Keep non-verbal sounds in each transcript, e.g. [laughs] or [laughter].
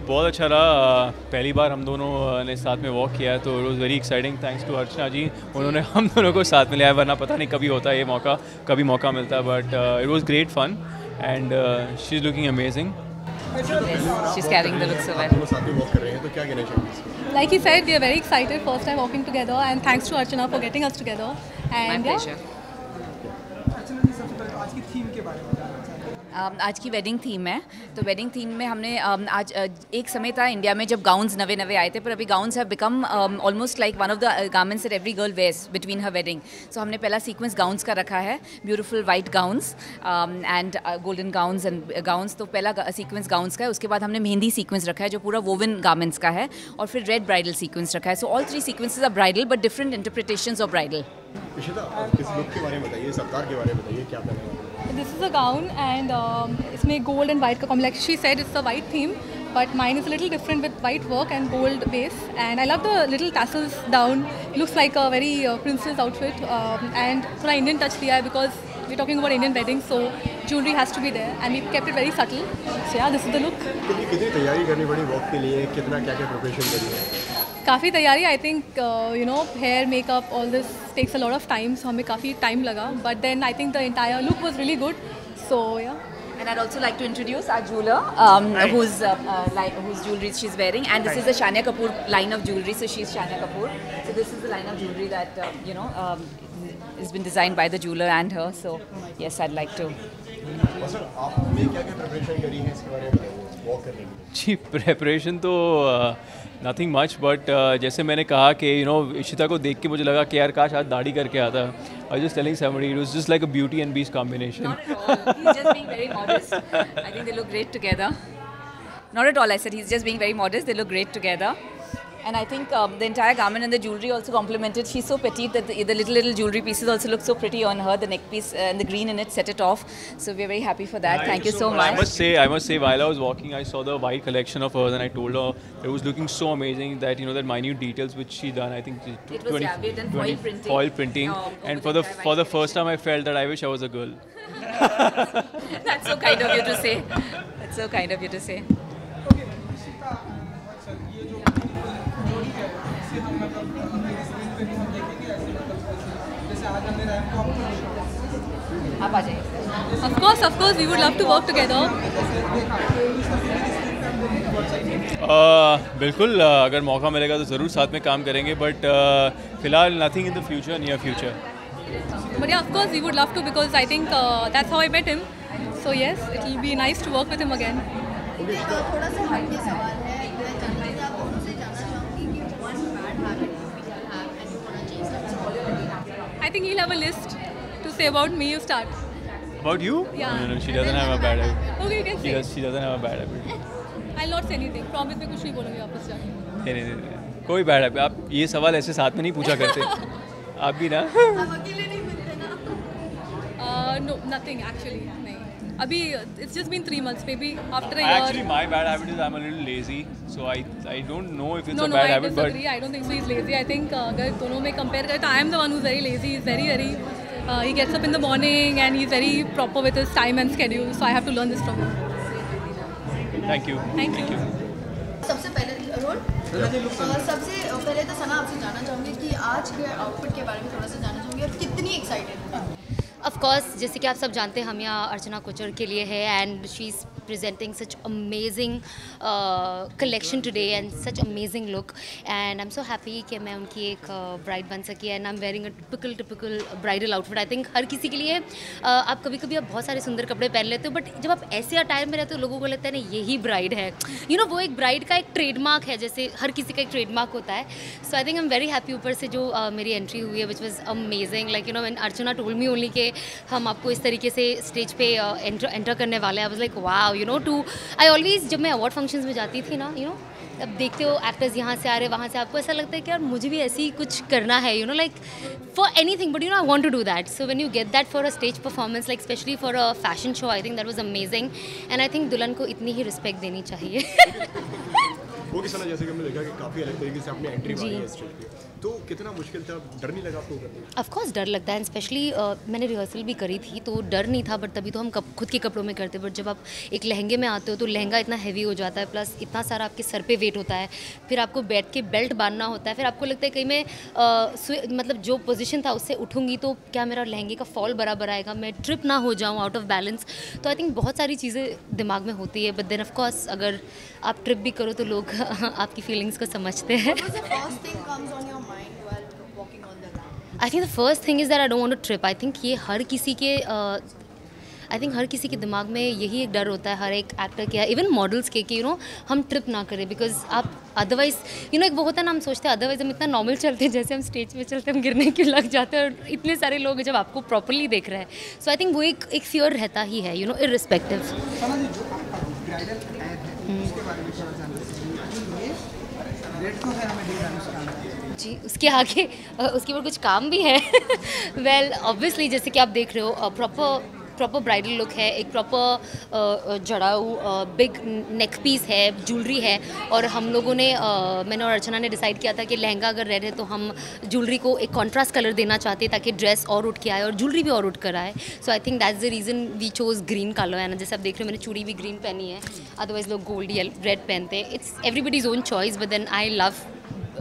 बहुत अच्छा रहा पहली बार हम दोनों ने साथ में वॉक किया है तो it was very exciting thanks to Archana ji उन्होंने [laughs] हम दोनों को साथ में लिया है वरना पता नहीं कभी होता है ये मौका कभी मौका मिलता है but it was great fun and she is looking amazing She's carrying the look so well. दोनों साथ में वॉक कर रहे हैं तो Like he said, we are very excited. First time walking together, and thanks to Archana for getting us together. And yeah, pleasure. जी पहले तो Um, आज की वेडिंग थीम है। तो वेडिंग थीम में हमने um, आज uh, एक समय था इंडिया में जब गाउन्स नवे नवे आए थे पर अभी gowns have become almost like one of the garments that every girl wears between her wedding so हमने पहला सीक्वेंस गाउन्स का रखा है beautiful white gowns and golden gowns and gowns तो पहला सीक्वेंस गाउन्स का है उसके बाद हमने मेहंदी सीक्वेंस रखा है जो पूरा वोवन गार्मेंट्स का है और फिर रेड ब्राइडल सीक्वेंस रखा है। So all three sequences are bridal but different interpretation of bridal this is a gown and इसमें गोल्ड एंड वाइट का complex she said it's a white theme but mine is little different with white work and gold base and I love the little tassels down looks like a very princess outfit and थोड़ा Indian touch दिया है because we talking about Indian wedding so jewellery has to be there and we kept very subtle so this is the look कितनी तैयारी करनी पड़ी work के लिए? कितना क्या क्या प्रिपरेशन करिए काफ़ी तैयारी I think you know hair makeup all this takes a lot of time so हमें काफ़ी टाइम लगा but then I think the entire look was really good so yeah And I'd also like to introduce our jeweler, um, whose uh, uh, li- whose jewelry she's wearing, and this is the Shania Kapoor line of jewelry. So she's Shania Kapoor. So this is the line of jewelry that uh, you know um, has been designed by the jeweler and her. So yes, I'd like to. और sir आपने क्या क्या preparation करी है इसके बारे में बताइए वॉक करने के लिए जी प्रेपरेशन तो नथिंग मच बट जैसे मैंने कहा कि यू नो इशिता को देख के मुझे लगा कि यार, काश आज दाढ़ी करके आता। I just telling seventy it was just like a beauty and beast combination not at all I said he is just being very modest they look great together And I think um, the entire garment and the jewelry also complemented. She's so petite that the, the little little jewelry pieces also look so pretty on her. The neck piece uh, and the green in it set it off. So we're very happy for that. Thank you so I much. must say, I must say, while I was walking, I saw the white collection of hers, and I told her it was looking so amazing that you know that minute details which she done. I think she- It was, yeah, we done foil printing. foil printing, Um, and for the for the first time, I felt that I wish I was a girl. [laughs] That's so kind of you to say. That's so kind of you to say. आप आ जाइए Of course, of course, we would love to work together. Uh, बिल्कुल uh, अगर मौका मिलेगा तो ज़रूर साथ में काम करेंगे बट फ़िलहाल nothing in the future near future But yeah, of course, we would love to because I think uh, that's how I met him. So yes, it will be nice to work with him again. थोड़ा सा हट के सवाल think he'll have a list to say about me. You start. About you? Yeah. No, no, she doesn't have a bad habit. Okay, you can She, say. does, she doesn't have a bad habit. [laughs] I'll not say anything. Promise मैं कुछ नहीं बोलूँगी वापस जाके. नहीं नहीं नहीं, नहीं कोई बैड हैबिट आप ये सवाल ऐसे साथ में नहीं पूछा करते [laughs] आप भी ना आप अकेले नहीं मिलते ना Uh, no, nothing actually. नहीं. अभी it's just been three months. Maybe after a year. Actually, my bad habit is I'm a little lazy, so I I don't know if it's no, a no, bad I habit, but disagree. I don't think so. He's lazy. I think uh, अगर दोनों में compare करें तो I am the one who's very lazy. He's very very. Uh, he gets up in the morning and he's very proper with his time and schedule. So I have to learn this from him. thank you. Thank you. सबसे पहले role सबसे पहले तो सना आपसे जानना चाहूँगी कि आज के आउटफिट के बारे में थोड़ा सा जानना चाहूँगी और कितनी एक्साइटेड हैं ऑफ़ कोर्स जैसे कि आप सब जानते हैं हम यहाँ अर्चना कोचर के लिए है and she is presenting such amazing uh, collection today and such amazing look. And I'm so happy कि मैं उनकी एक ब्राइड बन सकी and I am wearing a typical typical bridal outfit I think हर किसी के लिए uh, आप कभी कभी आप बहुत सारे सुंदर कपड़े पहन लेते हो बट जब आप ऐसे अटायर में रहते हो लोगों को लगता है ना यही ब्राइड है। यू you नो know, वो एक ब्राइड का एक ट्रेडमार्क है जैसे हर किसी का एक ट्रेडमार्क होता है। So I think I am very happy ऊपर से जो uh, मेरी एंट्री हुई है which was amazing like you know man Archana told me only के हम आपको इस तरीके से स्टेज पे एंटर एंटर करने वाले हैं I was like you know to I always जब मैं अवार्ड फ़ंक्शन में जाती थी ना यू नो अब देखते हो एक्टर्स यहाँ से आ रहे, वहाँ से आपको ऐसा लगता है कि यार, मुझे भी ऐसी कुछ करना है you know like for anything but you know I want to do that so when you get that for a stage performance like specially for a fashion show I think that was amazing and I think दुल्हन को इतनी ही respect देनी चाहिए. [laughs] वो किस तरह जैसे कि हमने देखा कि काफ़ी अलग तरीके से आपने एंट्री मारी है स्टेज पे तो कितना मुश्किल था? डर नहीं लगा आपको करने में? ऑफ़ डर लगता है स्पेशली uh, मैंने रिहर्सल भी करी थी तो डर नहीं था बट तभी तो हम कप, खुद के कपड़ों में करते बट जब आप एक लहंगे में आते हो तो लहंगा इतना हैवी हो जाता है प्लस इतना सारा आपके सर पे वेट होता है फिर आपको बैठ के बेल्ट बांधना होता है फिर आपको लगता है कहीं मैं स्वे- मतलब जो पोजिशन था उससे उठूँगी तो क्या मेरा लहंगे का फॉल बराबर आएगा? मैं ट्रिप ना हो जाऊँ आउट ऑफ़ बैलेंस तो आई थिंक बहुत सारी चीज़ें दिमाग में होती है बट देन ऑफ़ कोर्स अगर आप ट्रिप भी करो तो लोग [laughs] आपकी फीलिंग्स को समझते हैं? I think the first thing is that I don't want to trip I think ये हर किसी के आई थिंक हर किसी के दिमाग में यही एक डर होता है हर एक एक्टर के इवन मॉडल्स के कि यू नो हम ट्रिप ना करें बिकॉज़ आप अदरवाइज़ यू नो एक वो होता है ना हम सोचते हैं अदरवाइज़ हम इतना नॉर्मल चलते हैं जैसे हम स्टेज पे चलते हैं हम गिरने क्यों लग जाते हैं और इतने सारे लोग जब आपको प्रॉपरली देख रहे हैं। सो आई थिंक वो एक एक फियर रहता ही है यू नो इरिस्पेक्टिव जी, उसके आगे उसके ऊपर कुछ काम भी है। [laughs] वेल ऑब्वियसली जैसे कि आप देख रहे हो प्रॉपर प्रॉपर ब्राइडल लुक है, एक प्रॉपर जड़ाऊ बिग नेक पीस है ज्वेलरी है, और हम लोगों ने मैंने और अर्चना ने डिसाइड किया था कि लहंगा अगर रह रहे तो हम ज्वेलरी को एक कॉन्ट्रास्ट कलर देना चाहते ताकि ड्रेस और उठ के आए और ज्वेलरी भी और उठ कर आए। So I think that's the reason we chose green colour है ना? जैसे आप देख रहे हो, मैंने चूड़ी भी ग्रीन पहनी है अदरवाइज़ लोग गोल्ड या रेड पहनते हैं। It's everybody's own choice but then I love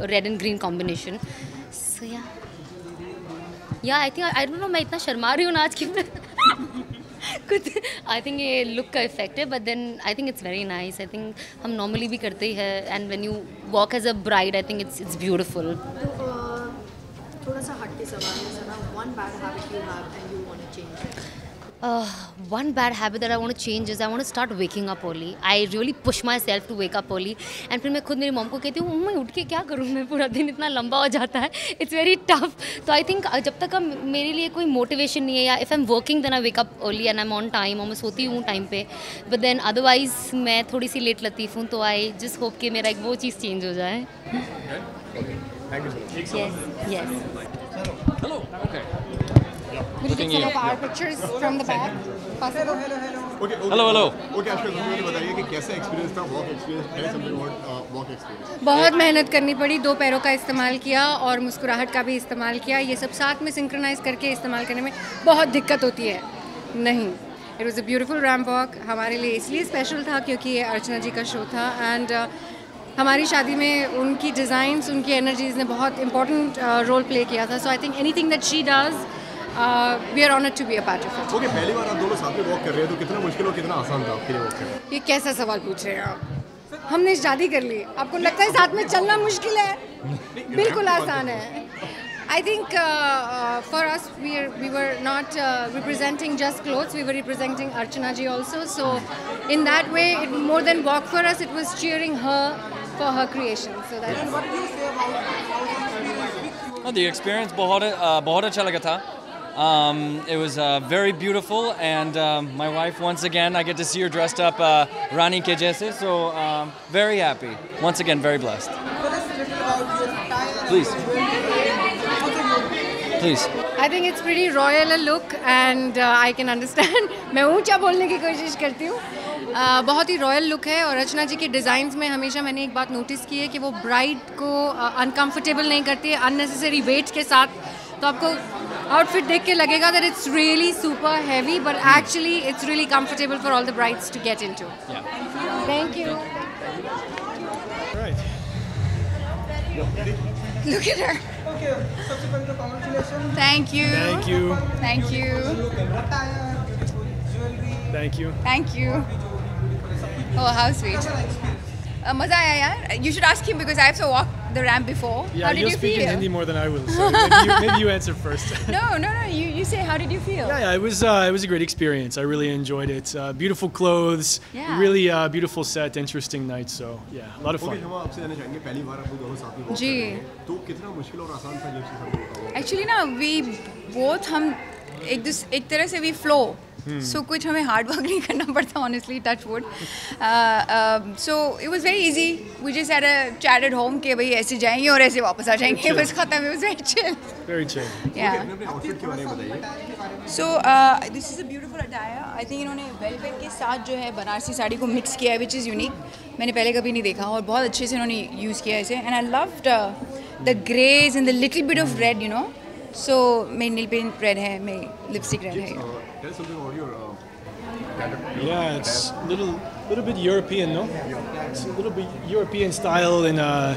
red and green combination so yeah yeah I think I don't know मैं इतना शर्मा रही हूँ ना आज की कुछ आई थिंक ये लुक का इफ़ेक्ट है but then I think it's very nice I think हम नॉर्मली भी करते ही है and when you walk as a bride I think it's it's beautiful थोड़ा सा सवाल है one bad habit you have and you want to change one bad habit that I want to change is I want to start waking up early. I really push myself to wake up early. And फिर मैं खुद मेरी mom को कहती हूँ मैं उठ के क्या करूँ? मैं पूरा दिन इतना लंबा हो जाता है। इट्स वेरी टफ तो आई थिंक जब तक हम मेरे लिए कोई मोटिवेशन नहीं है या if I am working then I wake up early and I am on time और मैं सोती हूँ टाइम पे। बट देन अदरवाइज़ मैं थोड़ी सी लेट लतीफ़ हूँ तो आई जिस होप कि मेरा एक वो चीज़ चेंज हो जाए। Thank you yes Will you take some of our pictures from the back? Possible? Okay hello hello okay Ashwin मुझे बताइए कि कैसा एक्सपीरियंस था walk experience tell something about walk experience बहुत मेहनत करनी पड़ी दो पैरों का इस्तेमाल किया और मुस्कुराहट का भी इस्तेमाल किया। ये सब साथ में सिंक्रोनाइज करके इस्तेमाल करने में बहुत दिक्कत होती है। नहीं it was a beautiful ramp walk हमारे लिए इसलिए स्पेशल था क्योंकि ये अर्चना जी का शो था एंड uh, हमारी शादी में उनकी डिज़ाइंस उनकी एनर्जीज ने बहुत इंपॉर्टेंट रोल प्ले किया था। So I think anything that she does we are honour to be a part of it okay पहली बार आप दोनों साथ में वॉक कर रहे हैं तो कितना मुश्किल और कितना आसान था आपके लिए वॉक करना? ये कैसा सवाल पूछ रहे हैं आप? हमने शादी कर ली। आपको लगता है साथ में चलना मुश्किल है? बिल्कुल आसान है। I think for us we we were not representing just clothes we were representing Archana ji also so in that way it more than walk for us it was cheering her for her creation so that Oh, the experience बहुत uh, बहुत अच्छा लगा था. Um, it was uh, very beautiful, and um, my wife once again I get to see her dressed up uh, Rani ke jaise, so um, very happy. Once again, very blessed. Tell us a little about your attire. Please. Please. I think it's pretty royal a look and I can understand [laughs] मैं ऊंचा बोलने की कोशिश करती हूँ Uh, बहुत ही royal look है और रचना जी के डिज़ाइंस में हमेशा मैंने एक बात नोटिस की है कि वो ब्राइड को अनकंफर्टेबल नहीं करती है अननेसेसरी वेट के साथ तो आपको आउटफिट देख के लगेगा that it's really super heavy but actually it's really comfortable for all the brides to get into thank you look at her thank you thank you thank you thank you thank you oh how sweet मज़ा आया यार. You should ask him because I have so walk the ramp before. Yeah, how did you'll you speak feel? in Hindi more than I will. So maybe, [laughs] you, maybe you answer first. [laughs] No, no, no. You, you say how did you feel? Yeah, yeah, it was uh, it was a great experience. I really enjoyed it. Uh, beautiful clothes, Yeah. really uh, beautiful set, interesting night. So yeah, a lot of okay fun. हम आपसे जानना चाहेंगे पहली बार आप लोग दोनों साथ में वॉक जी। कर रहे हैं तो कितना मुश्किल और आसान था जब से साथ में walk? एक्चुअली ना वी बोथ हम एक दूस एक तरह से वी फ्लो सो कुछ हमें हार्ड वर्क नहीं करना पड़ता honestly touch wood so it was very easy we just had a chat at home के भाई ऐसे जाएँगे और ऐसे वापस आ जाएँगे. बस खत्म was very chill Very chill. Yeah so this is a beautiful attire I think इन्होंने वेलवेट के साथ जो है बनारसी साड़ी को मिक्स किया है विच इज़ यूनिक मैंने पहले कभी नहीं देखा और बहुत अच्छे से इन्होंने यूज़ किया है इसे. And I loved the greys and the little bit of red you know so मेरी नील पेंट रेड है मेरी लिपस्टिक रेड है. Tell something about your Yeah, it's a little, little bit European, no? It's a little bit European style and uh,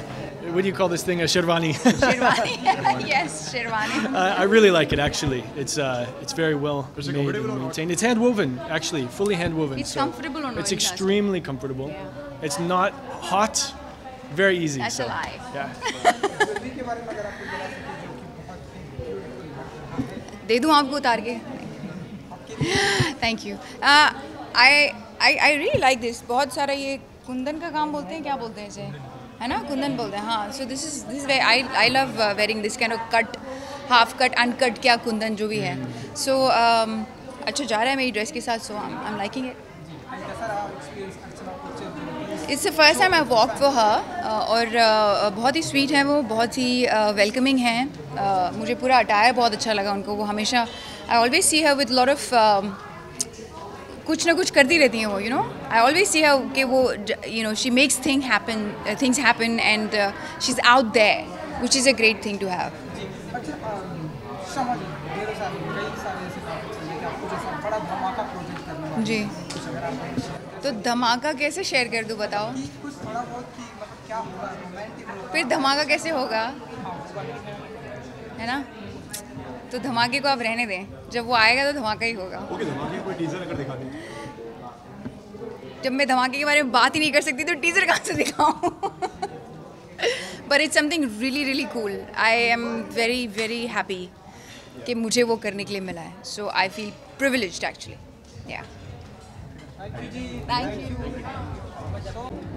what do you call this thing? A sherwani. Sherwani yes sherwani I I really like it actually. It's uh, it's very well made and maintained. It's hand woven, actually, fully hand woven. It's comfortable on It's wearing extremely comfortable. It's not hot, very easy. That's a so, lie. Yeah. Jewellery [laughs] के बारे में अगर आप कुछ बता सकें जो कि बहुत दे दूँ आपको उतार के thank you I I I really like this बहुत सारा ये कुंदन का काम बोलते हैं क्या बोलते हैं इसे? है ना? कुंदन बोलते हैं हाँ। So this is this way I I love wearing this kind of cut half cut uncut क्या कुंदन जो भी है। सो अच्छा जा रहा है मेरी ड्रेस के साथ so I am liking it it's the first time I walk for her और uh, बहुत ही स्वीट है वो बहुत ही वेलकमिंग हैं। Uh, मुझे पूरा अटायर बहुत अच्छा लगा उनको। वो हमेशा I always see her with lot of कुछ ना कुछ करती रहती हैं वो you know I always see her कि वो you know she makes thing happen things happen and she is out there which is a great thing to have हैं है जी तो धमाका कैसे शेयर कर दूँ बताओ? मतलब फिर धमाका कैसे होगा? है ना? तो धमाके को आप रहने दें। जब वो आएगा तो धमाका ही होगा। ओके धमाके कोई टीजर अगर दिखा दें। जब मैं धमाके के बारे में बात ही नहीं कर सकती तो टीजर कहाँ से दिखाऊँ? But it's something really really cool I am very very happy कि मुझे वो करने के लिए मिला है। So I feel privileged actually yeah thank you thank you